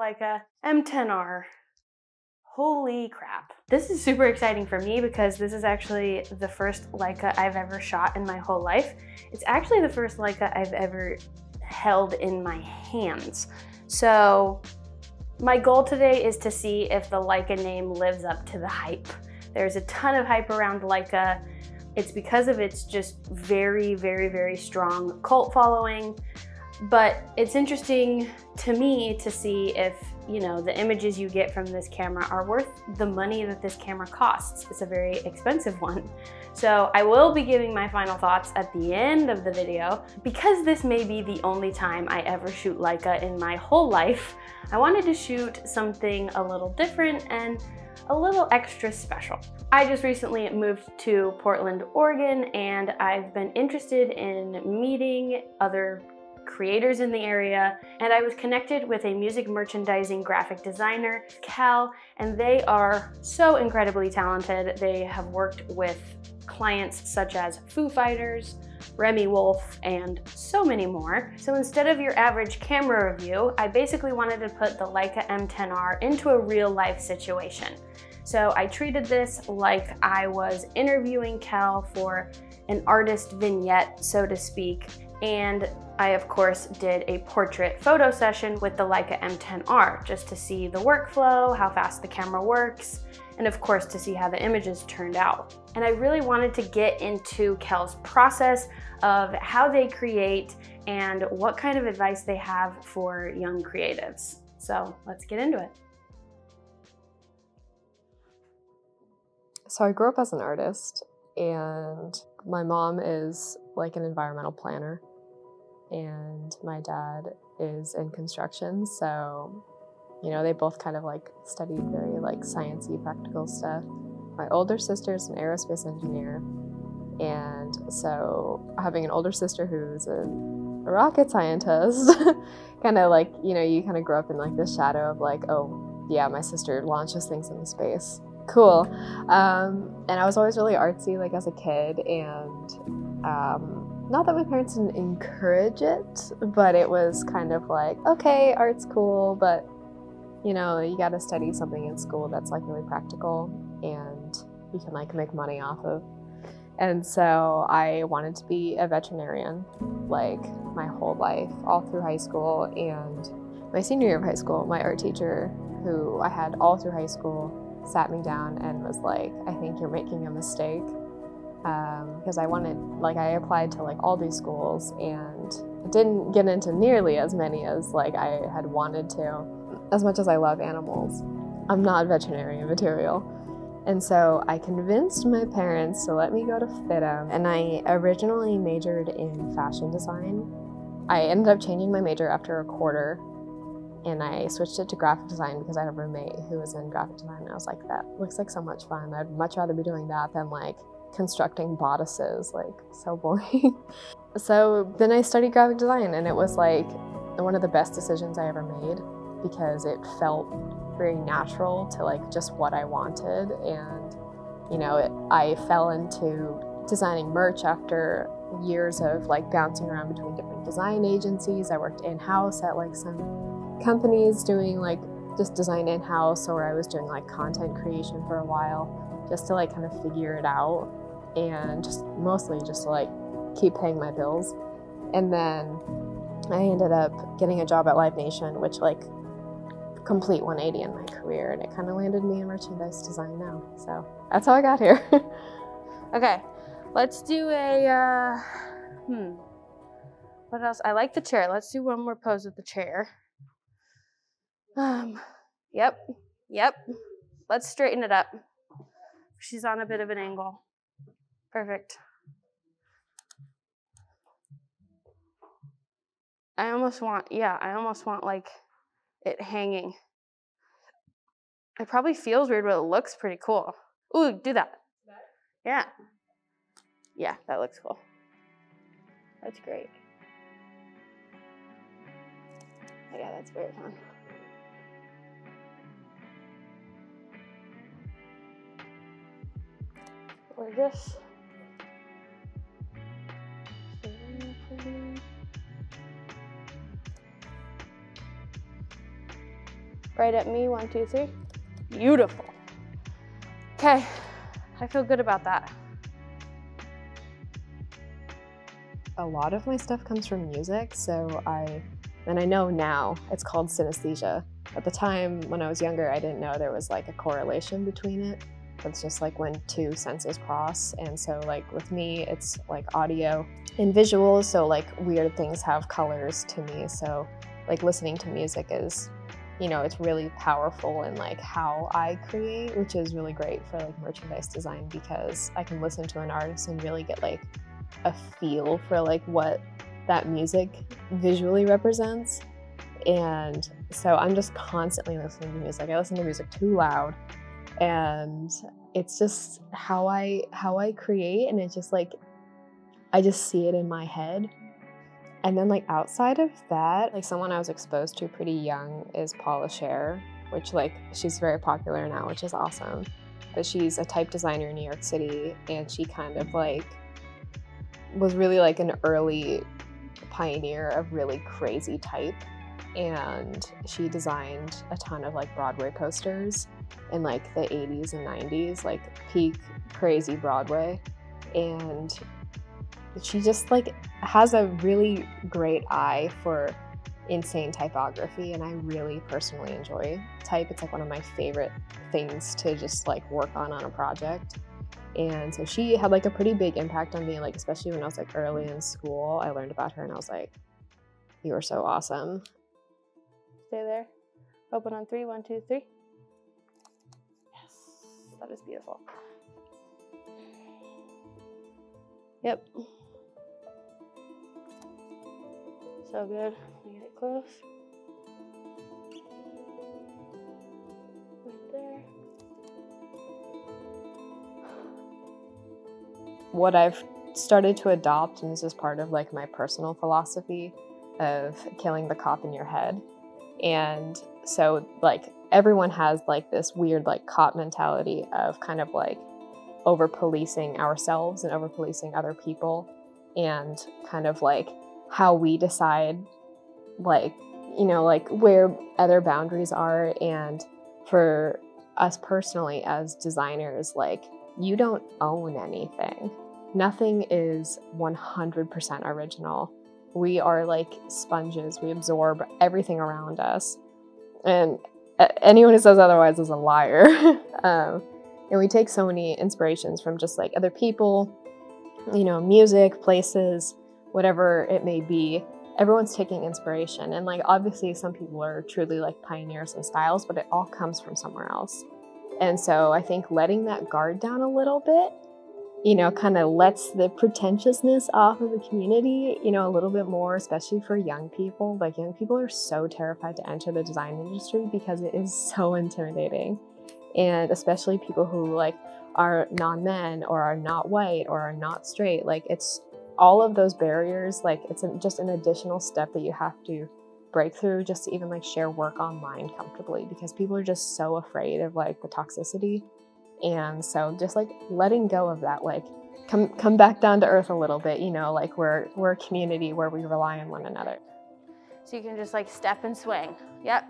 The Leica M10R. Holy crap. This is super exciting for me because this is actually the first Leica I've ever shot in my whole life. It's actually the first Leica I've ever held in my hands. So my goal today is to see if the Leica name lives up to the hype. There's a ton of hype around Leica. It's because of its just very, very, very strong cult following. But it's interesting to me to see if, you know, the images you get from this camera are worth the money that this camera costs. It's a very expensive one. So I will be giving my final thoughts at the end of the video. Because this may be the only time I ever shoot Leica in my whole life, I wanted to shoot something a little different and a little extra special. I just recently moved to Portland, Oregon, and I've been interested in meeting other creators in the area, and I was connected with a music merchandising graphic designer, Kel, and they are so incredibly talented. They have worked with clients such as Foo Fighters, Remi Wolf, and so many more. So instead of your average camera review, I basically wanted to put the Leica M10R into a real life situation. So I treated this like I was interviewing Kel for an artist vignette, so to speak, and I of course did a portrait photo session with the Leica M10R just to see the workflow, how fast the camera works, and of course to see how the images turned out. And I really wanted to get into Kel's process of how they create and what kind of advice they have for young creatives. So let's get into it. So I grew up as an artist and my mom is like an environmental planner and my dad is in construction. So, you know, they both kind of like studied very like sciencey practical stuff. My older sister is an aerospace engineer. And so having an older sister who's a, rocket scientist, kind of like, you know, you kind of grow up in like the shadow of like, oh, yeah, my sister launches things into space. Cool. Um, and I was always really artsy, like as a kid. And um, not that my parents didn't encourage it, but it was kind of like, okay, art's cool, but you know, you got to study something in school that's like really practical and you can like make money off of. And so I wanted to be a veterinarian like my whole life, all through high school. And my senior year of high school, my art teacher, who I had all through high school, sat me down and was like, I think you're making a mistake because um, I wanted, like, I applied to like all these schools and didn't get into nearly as many as like I had wanted to. As much as I love animals, I'm not veterinarian material. And so I convinced my parents to let me go to FIDM, and I originally majored in fashion design. I ended up changing my major after a quarter and I switched it to graphic design because I had a roommate who was in graphic design. And I was like, that looks like so much fun. I'd much rather be doing that than like constructing bodices, like so boring. so then I studied graphic design and it was like one of the best decisions I ever made because it felt very natural to like just what I wanted and you know it, I fell into designing merch after years of like bouncing around between different design agencies. I worked in-house at like some companies doing like just design in-house or I was doing like content creation for a while just to like kind of figure it out and just mostly just to like keep paying my bills. And then I ended up getting a job at Live Nation, which like complete 180 in my career, and it kind of landed me in merchandise design now. So that's how I got here. okay, let's do a uh, hmm. What else? I like the chair. Let's do one more pose with the chair. Um, yep, yep. Let's straighten it up. She's on a bit of an angle. Perfect. I almost want, yeah, I almost want like it hanging. It probably feels weird, but it looks pretty cool. Ooh, do that. Yeah. Yeah, that looks cool. That's great. Yeah, that's very fun. Gorgeous. Right at me, one, two, three. Beautiful. Okay, I feel good about that. A lot of my stuff comes from music, so I, and I know now it's called synesthesia. At the time when I was younger, I didn't know there was like a correlation between it. It's just like when two senses cross. And so, like with me, it's like audio and visuals. So, like weird things have colors to me. So, like listening to music is, you know, it's really powerful in like how I create, which is really great for like merchandise design because I can listen to an artist and really get like a feel for like what that music visually represents. And so I'm just constantly listening to music. I listen to music too loud and it's just how I how I create and it's just like I just see it in my head. And then like outside of that, like someone I was exposed to pretty young is Paula Scher, which like she's very popular now, which is awesome. But she's a type designer in New York City and she kind of like was really like an early pioneer of really crazy type and she designed a ton of like Broadway posters in like the 80s and 90s, like peak crazy Broadway. And she just like has a really great eye for insane typography and I really personally enjoy type. It's like one of my favorite things to just like work on on a project. And so she had like a pretty big impact on me, like especially when I was like early in school. I learned about her and I was like, you are so awesome. Stay there. Open on three. One, two, three. Yes, that is beautiful. Yep. So good. Let me get it close. Right there. What I've started to adopt, and this is part of like my personal philosophy of killing the cop in your head, and so, like, everyone has like this weird, like, cop mentality of kind of like over policing ourselves and over policing other people, and kind of like how we decide, like, you know, like where other boundaries are. And for us personally, as designers, like, you don't own anything. Nothing is 100% original we are like sponges. We absorb everything around us. And anyone who says otherwise is a liar. um, and we take so many inspirations from just like other people, you know, music, places, whatever it may be. Everyone's taking inspiration. And like, obviously, some people are truly like pioneers in styles, but it all comes from somewhere else. And so I think letting that guard down a little bit you know, kind of lets the pretentiousness off of the community, you know, a little bit more, especially for young people. Like, young people are so terrified to enter the design industry because it is so intimidating. And especially people who, like, are non men or are not white or are not straight. Like, it's all of those barriers, like, it's just an additional step that you have to break through just to even, like, share work online comfortably because people are just so afraid of, like, the toxicity and so just like letting go of that, like come come back down to earth a little bit, you know, like we're we're a community where we rely on one another. So you can just like step and swing. Yep.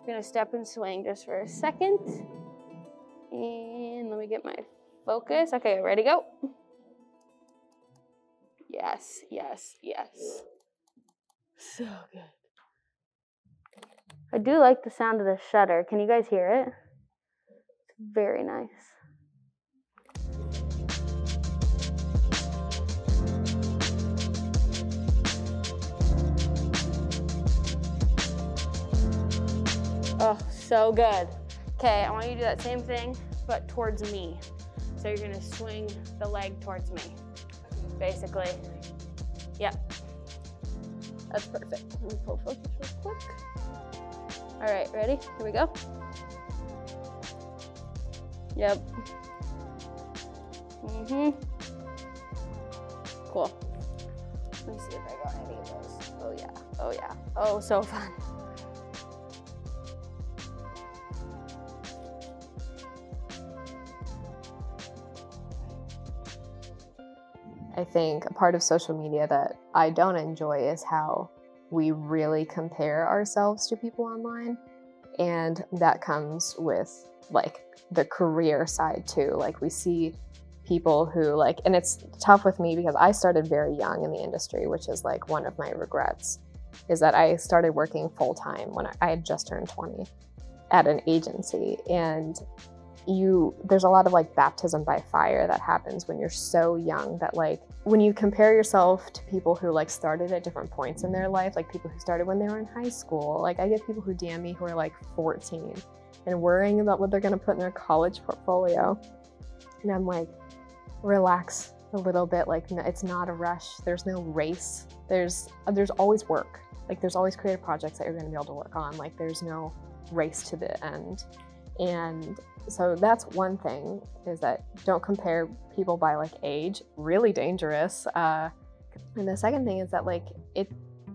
I'm gonna step and swing just for a second. And let me get my focus. Okay, ready, go. Yes, yes, yes. So good. I do like the sound of the shutter. Can you guys hear it? Very nice. Oh, so good. Okay, I want you to do that same thing, but towards me. So you're gonna swing the leg towards me, basically. Yep. That's perfect. Let me pull focus real quick. All right, ready? Here we go. Yep. Mm-hmm. Cool. Let me see if I got any of those. Oh yeah. Oh yeah. Oh, so fun. I think a part of social media that I don't enjoy is how we really compare ourselves to people online And that comes with like the career side too. Like we see people who like, and it's tough with me because I started very young in the industry, which is like one of my regrets is that I started working full time when I, had just turned 20 at an agency. And you there's a lot of like baptism by fire that happens when you're so young that like when you compare yourself to people who like started at different points in their life like people who started when they were in high school like i get people who dm me who are like 14 and worrying about what they're going to put in their college portfolio. And i'm like relax a little bit like it's not a rush. There's no race. There's there's always work. Like there's always creative projects that you're going to be able to work on. Like there's no race to the end and so that's one thing is that don't compare people by like age really dangerous uh, and the second thing is that like it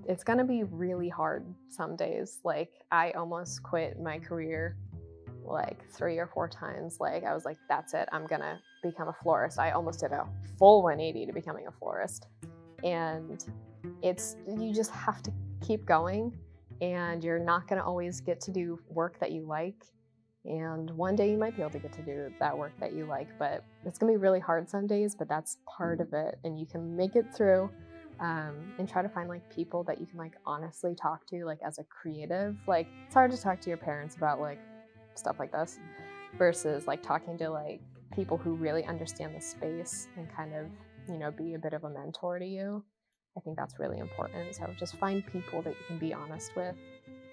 it's gonna be really hard some days. Like i almost quit my career like three or four times. Like i was like that's it. I'm gonna become a florist. I almost did a full 180 to becoming a florist. And it's you just have to keep going and you're not to always get to do work that you like and one day you might be able to get to do that work that you like, but it's gonna be really hard some days, but that's part of it. And you can make it through um, and try to find like people that you can like honestly talk to, like as a creative. Like it's hard to talk to your parents about like stuff like this versus like talking to like people who really understand the space and kind of, you know, be a bit of a mentor to you. I think that's really important. So just find people that you can be honest with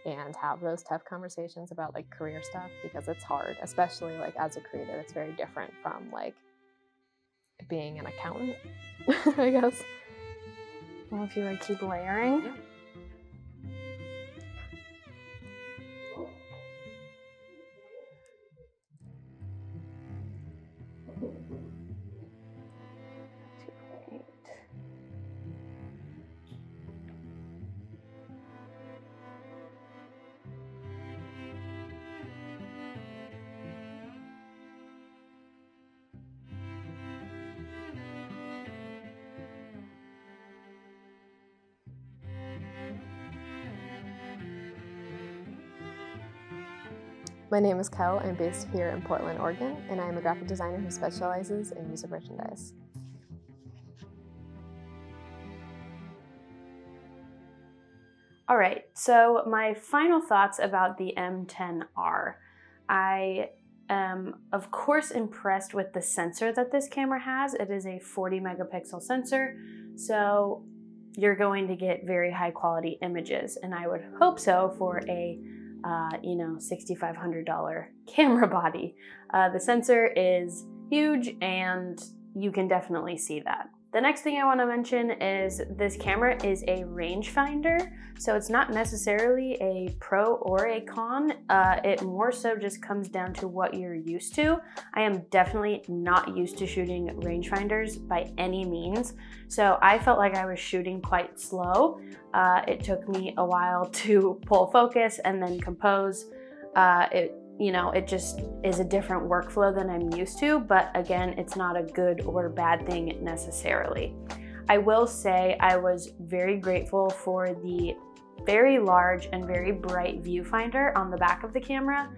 and have those tough conversations about like career stuff because it's hard, especially like as a creative. It's very different from like being an accountant, I guess. Well, if you like keep layering. Yeah. My name is Kel. I'm based here in Portland, Oregon, and I am a graphic designer who specializes in music merchandise. All right, so my final thoughts about the M10R. I am, of course, impressed with the sensor that this camera has. It is a 40 megapixel sensor, so you're going to get very high quality images, and I would hope so for a uh, you know, $6,500 camera body. Uh, the sensor is huge and you can definitely see that. The next thing I want to mention is this camera is a rangefinder, so it's not necessarily a pro or a con. Uh, it more so just comes down to what you're used to. I am definitely not used to shooting rangefinders by any means, so I felt like I was shooting quite slow. Uh, it took me a while to pull focus and then compose. Uh, it you know, it just is a different workflow than I'm used to, but again, it's not a good or bad thing necessarily. I will say I was very grateful for the very large and very bright viewfinder on the back of the camera.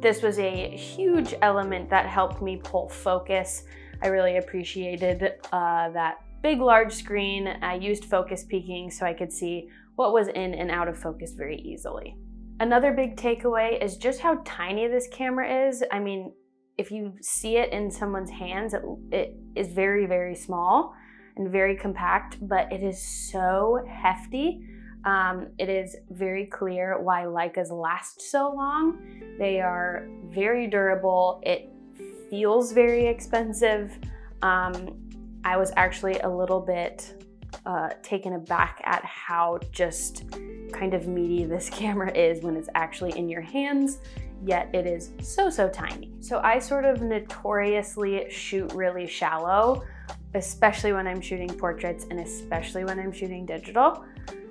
This was a huge element that helped me pull focus. I really appreciated uh, that big large screen. I used focus peaking so I could see what was in and out of focus very easily. Another big takeaway is just how tiny this camera is. I mean, if you see it in someone's hands, it, it is very, very small and very compact, but it is so hefty. Um, it is very clear why Leicas last so long. They are very durable. It feels very expensive. Um, I was actually a little bit uh, taken aback at how just kind of meaty this camera is when it's actually in your hands, yet it is so, so tiny. So I sort of notoriously shoot really shallow, especially when I'm shooting portraits and especially when I'm shooting digital.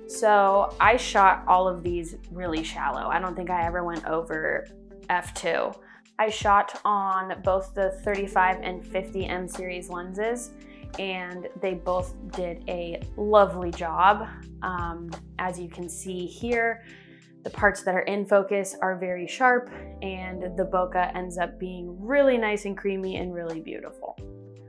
So I shot all of these really shallow. I don't think I ever went over f2. I shot on both the 35 and 50 M series lenses and they both did a lovely job. Um, as you can see here, the parts that are in focus are very sharp and the bokeh ends up being really nice and creamy and really beautiful.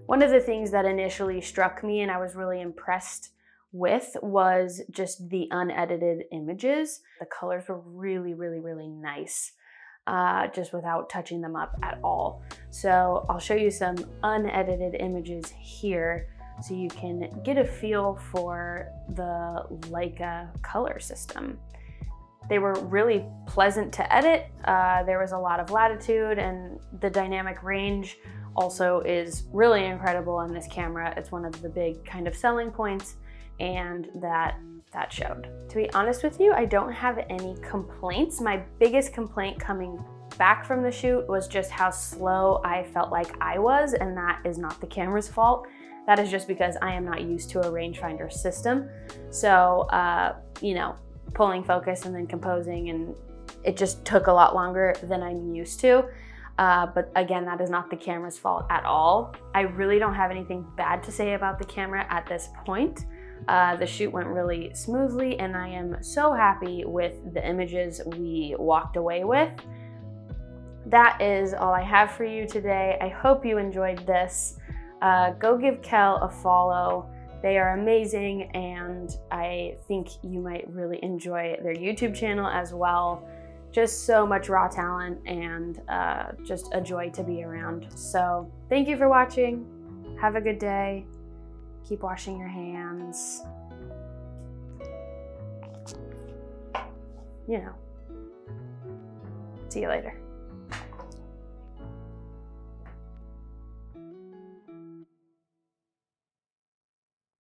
One of the things that initially struck me and I was really impressed with was just the unedited images. The colors were really, really, really nice. Uh, just without touching them up at all. So I'll show you some unedited images here so you can get a feel for the Leica color system. They were really pleasant to edit. Uh, there was a lot of latitude and the dynamic range also is really incredible on this camera. It's one of the big kind of selling points and that that showed. To be honest with you, I don't have any complaints. My biggest complaint coming back from the shoot was just how slow I felt like I was, and that is not the camera's fault. That is just because I am not used to a rangefinder system. So, uh, you know, pulling focus and then composing, and it just took a lot longer than I'm used to. Uh, but again, that is not the camera's fault at all. I really don't have anything bad to say about the camera at this point. Uh, the shoot went really smoothly and I am so happy with the images we walked away with. That is all I have for you today. I hope you enjoyed this. Uh, go give Kel a follow. They are amazing and I think you might really enjoy their YouTube channel as well. Just so much raw talent and uh, just a joy to be around. So thank you for watching. Have a good day. Keep washing your hands. You know. See you later.